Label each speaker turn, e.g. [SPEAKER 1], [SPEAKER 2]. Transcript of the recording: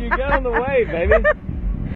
[SPEAKER 1] you got on the wave, baby.